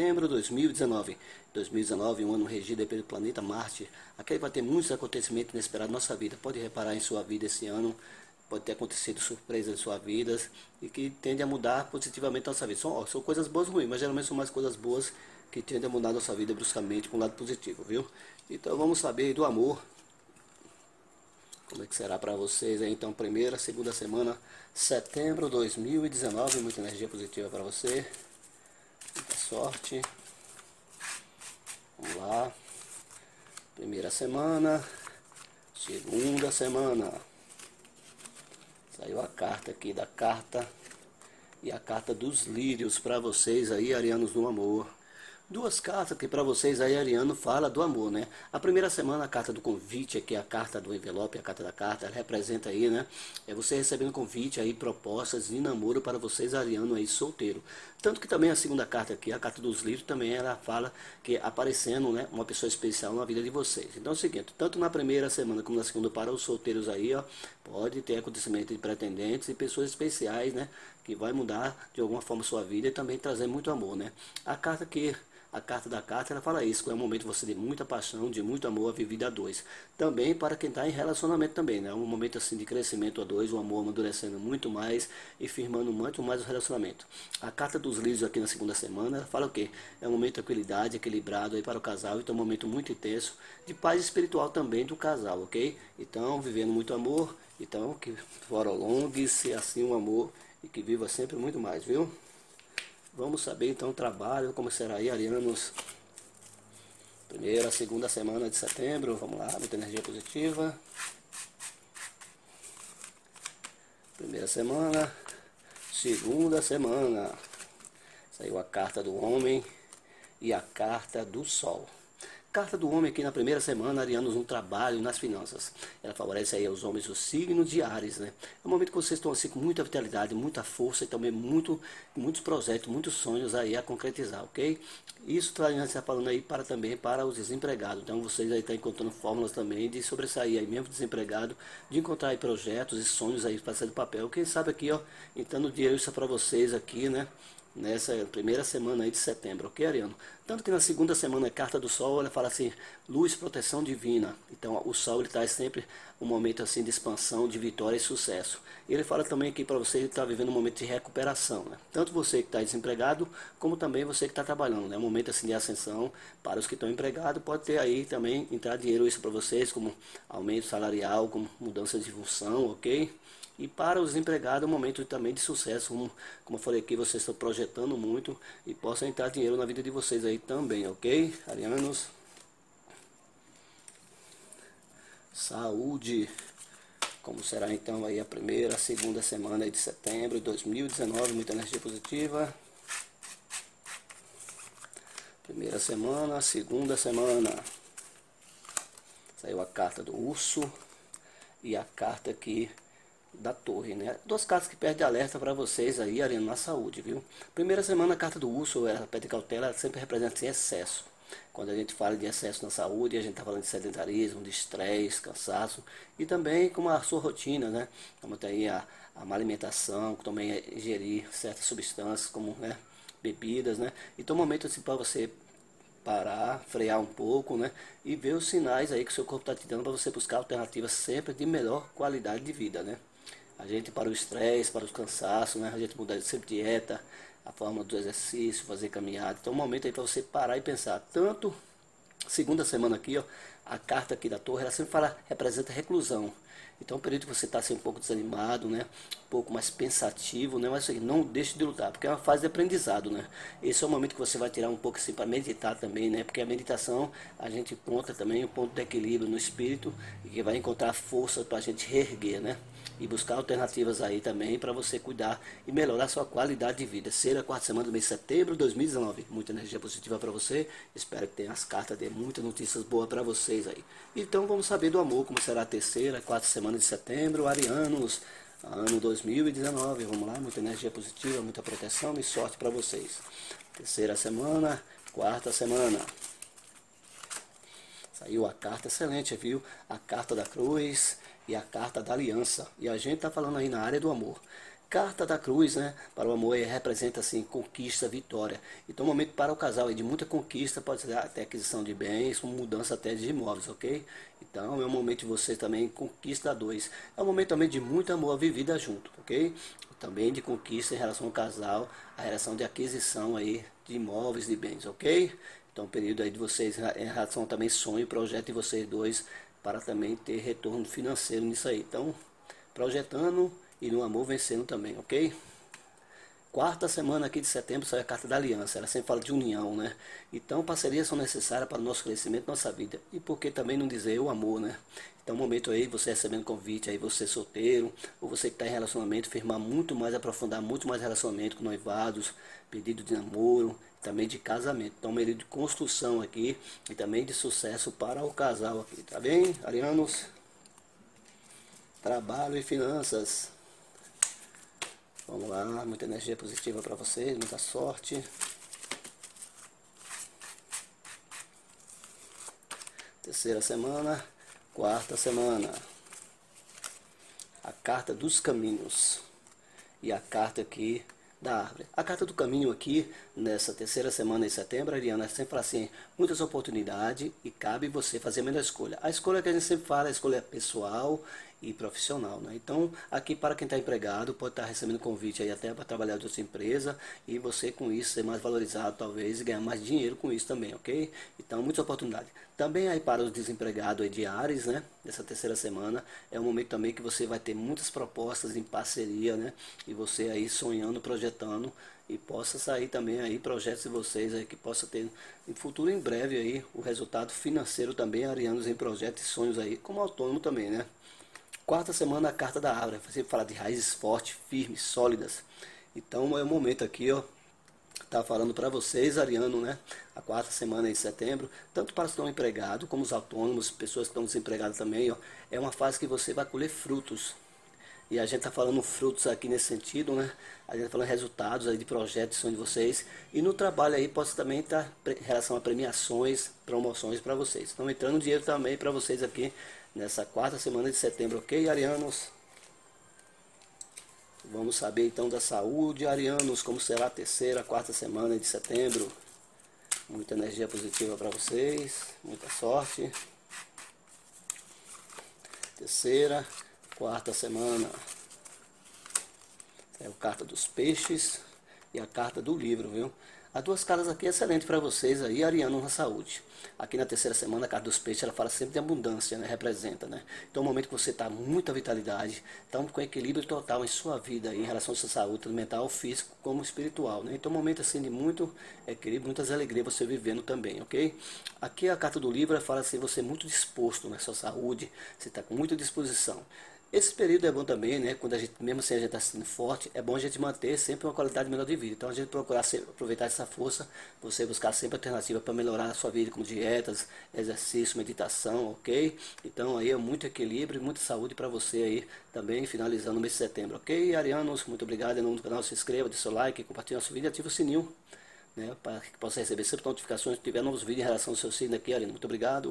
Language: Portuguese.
setembro de 2019. 2019, um ano regido pelo planeta Marte. Aqui vai ter muitos acontecimentos inesperados na nossa vida. Pode reparar em sua vida esse ano, pode ter acontecido surpresas em sua vida e que tende a mudar positivamente a nossa vida. São, ó, são coisas boas ou ruins, mas geralmente são mais coisas boas que tendem a mudar a nossa vida bruscamente para um lado positivo, viu? Então vamos saber do amor. Como é que será para vocês aí, então, primeira, segunda semana, setembro de 2019, muita energia positiva para você. Sorte. Vamos lá. Primeira semana, segunda semana. Saiu a carta aqui da carta e a carta dos lírios para vocês aí, arianos do amor. Duas cartas que para vocês aí, Ariano, fala do amor, né? A primeira semana, a carta do convite, que é a carta do envelope, a carta da carta, ela representa aí, né? É você recebendo convite aí, propostas de namoro para vocês, Ariano, aí, solteiro. Tanto que também a segunda carta aqui, a carta dos livros, também ela fala que aparecendo, né, uma pessoa especial na vida de vocês. Então é o seguinte, tanto na primeira semana como na segunda para os solteiros aí, ó, pode ter acontecimento de pretendentes e pessoas especiais, né, que vai mudar de alguma forma sua vida e também trazer muito amor, né? A carta que a carta da carta ela fala isso, que é um momento você de muita paixão, de muito amor, vivida a dois. Também para quem está em relacionamento também, né? Um momento assim de crescimento a dois, o amor amadurecendo muito mais e firmando muito mais o relacionamento. A carta dos livros aqui na segunda semana, ela fala o quê? É um momento de tranquilidade, equilibrado aí para o casal, então é um momento muito intenso, de paz espiritual também do casal, ok? Então, vivendo muito amor, então que fora longue-se assim o um amor e que viva sempre muito mais, viu? Vamos saber então o trabalho, como será aí, arianos. Primeira, segunda semana de setembro, vamos lá, muita energia positiva. Primeira semana, segunda semana. Saiu a carta do homem e a carta do sol. Carta do homem aqui na primeira semana, arianos no trabalho, nas finanças. Ela favorece aí aos homens o signo de Ares, né? É um momento que vocês estão assim com muita vitalidade, muita força e também muito, muitos projetos, muitos sonhos aí a concretizar, ok? Isso a gente está falando aí para também para os desempregados. Então vocês aí estão encontrando fórmulas também de sobressair aí mesmo desempregado, de encontrar aí projetos e sonhos aí para sair do papel. Quem sabe aqui, ó, entrando dinheiro isso é para vocês aqui, né? Nessa primeira semana aí de setembro, ok, Ariano? Tanto que na segunda semana, carta do Sol, ela fala assim, luz, proteção divina. Então, o Sol, ele traz sempre um momento assim de expansão, de vitória e sucesso. Ele fala também aqui para você, ele está vivendo um momento de recuperação, né? Tanto você que está desempregado, como também você que está trabalhando, né? Um momento assim de ascensão para os que estão empregados, pode ter aí também entrar dinheiro isso para vocês, como aumento salarial, como mudança de função, ok? E para os empregados é um momento também de sucesso, como, eu falei aqui, vocês estão projetando muito e possam entrar dinheiro na vida de vocês aí também, ok? Arianos. Saúde. Como será então aí a primeira, segunda semana de setembro de 2019, muita energia positiva. Primeira semana, segunda semana. Saiu a carta do urso e a carta aqui da torre, né? Duas cartas que perdem alerta para vocês aí, Ariano, na saúde, viu? Primeira semana, a carta do urso, ela pede cautela, ela sempre representa assim, excesso. Quando a gente fala de excesso na saúde, a gente está falando de sedentarismo, de estresse, cansaço e também como a sua rotina, né? Como tem a, a má alimentação, também é ingerir certas substâncias como né, bebidas, né? Então, momento assim para você parar, frear um pouco, né? E ver os sinais aí que o seu corpo está te dando para você buscar alternativas sempre de melhor qualidade de vida, né? A gente para o estresse, para os cansaços, né? A gente mudar sempre dieta, a forma do exercício, fazer caminhada. Então, é um momento aí para você parar e pensar. Tanto segunda semana aqui, ó, a carta aqui da torre, ela sempre fala, representa reclusão. Então, um período que você está assim, um pouco desanimado, né? Um pouco mais pensativo, né? Mas assim, não deixe de lutar, porque é uma fase de aprendizado, né? Esse é o momento que você vai tirar um pouco assim para meditar também, né? Porque a meditação, a gente encontra também um ponto de equilíbrio no espírito e que vai encontrar força para a gente reerguer, né? E buscar alternativas aí também para você cuidar e melhorar sua qualidade de vida. Será a quarta semana do mês de setembro de 2019. Muita energia positiva para você. Espero que tenha as cartas, dê muitas notícias boas para vocês aí. Então vamos saber do amor, como será a terceira, quarta semana de setembro, arianos, ano 2019. Vamos lá, muita energia positiva, muita proteção e sorte para vocês. Terceira semana, quarta semana. Saiu a carta excelente, viu? A carta da cruz e a carta da aliança. E a gente está falando aí na área do amor. carta da cruz, né? Para o amor representa assim conquista, vitória. Então, um momento para o casal é de muita conquista, pode ser até aquisição de bens, mudança até de imóveis, ok? Então, é um momento de você também conquista dois. É um momento também de muito amor vivida junto, ok? Também de conquista em relação ao casal, a relação de aquisição aí de imóveis, de bens, ok? Então, período aí de vocês em relação também sonho, projeto de vocês dois para também ter retorno financeiro nisso aí. Então, projetando e no amor vencendo também, ok? Quarta semana aqui de setembro sai a carta da aliança, ela sempre fala de união, né? Então parcerias são necessárias para o nosso crescimento, nossa vida. E por que também não dizer o amor, né? Então, momento aí, você recebendo convite, aí você solteiro, ou você que está em relacionamento, firmar muito mais, aprofundar muito mais relacionamento com noivados, pedido de namoro, também de casamento. Então, período de construção aqui e também de sucesso para o casal aqui, tá bem, arianos? Trabalho e finanças. Vamos lá, muita energia positiva para vocês, muita sorte. Terceira semana, quarta semana. A carta dos caminhos. E a carta aqui da árvore. A carta do caminho aqui, nessa terceira semana de setembro, Ariana sempre fala assim, muitas oportunidades e cabe você fazer a melhor escolha. A escolha que a gente sempre fala, a escolha pessoal e profissional. Né? Então, aqui para quem está empregado, pode estar tá recebendo convite aí até para trabalhar de outra empresa e você com isso ser mais valorizado talvez e ganhar mais dinheiro com isso também, ok? Então, muitas oportunidades. Também aí para os desempregados aí de Ares, né? Dessa terceira semana, é um momento também que você vai ter muitas propostas em parceria, né? E você aí sonhando, projetando e possa sair também aí projetos de vocês aí que possa ter em futuro em breve aí o resultado financeiro também arianos em projetos e sonhos aí como autônomo também, né? Quarta semana, a carta da árvore. Você fala de raízes fortes, firmes, sólidas. Então é o momento aqui, ó. Tá falando para vocês, Ariano, né? A quarta semana de setembro, tanto para os estão empregados, como os autônomos, pessoas que estão desempregadas também, ó. É uma fase que você vai colher frutos. E a gente está falando frutos aqui nesse sentido, né? A gente está falando resultados aí de projetos de vocês. E no trabalho aí pode também estar tá, em relação a premiações, promoções para vocês. Estão entrando dinheiro também para vocês aqui nessa quarta semana de setembro, ok, arianos? Vamos saber então da saúde, arianos, como será a terceira, quarta semana de setembro. Muita energia positiva para vocês, muita sorte. Terceira, quarta semana. É a carta dos peixes e a carta do livro, viu? As duas caras aqui excelentes para vocês aí, Ariano na saúde. Aqui na terceira semana, a carta dos peixes, ela fala sempre de abundância, né? Representa, né? Então, é um momento que você está muita vitalidade, está com equilíbrio total em sua vida aí, em relação à sua saúde, tanto mental, físico, como espiritual, né? Então, é um momento assim de muito equilíbrio, muitas alegrias você vivendo também, ok? Aqui a carta do livro fala assim, você é muito disposto na sua saúde, você está com muita disposição. Esse período é bom também, né? Quando a gente, mesmo assim a gente está sendo forte, é bom a gente manter sempre uma qualidade melhor de vida. Então a gente procurar aproveitar essa força, você buscar sempre alternativa para melhorar a sua vida, como dietas, exercício, meditação, ok? Então aí é muito equilíbrio e muita saúde para você aí também, finalizando o mês de setembro, ok? Arianos, muito obrigado. Em nome do canal, se inscreva, dê seu like, compartilhe nosso vídeo e ative o sininho, né? Para que possa receber sempre notificações se tiver novos vídeos em relação ao seu signo aqui, Ariano. Muito obrigado.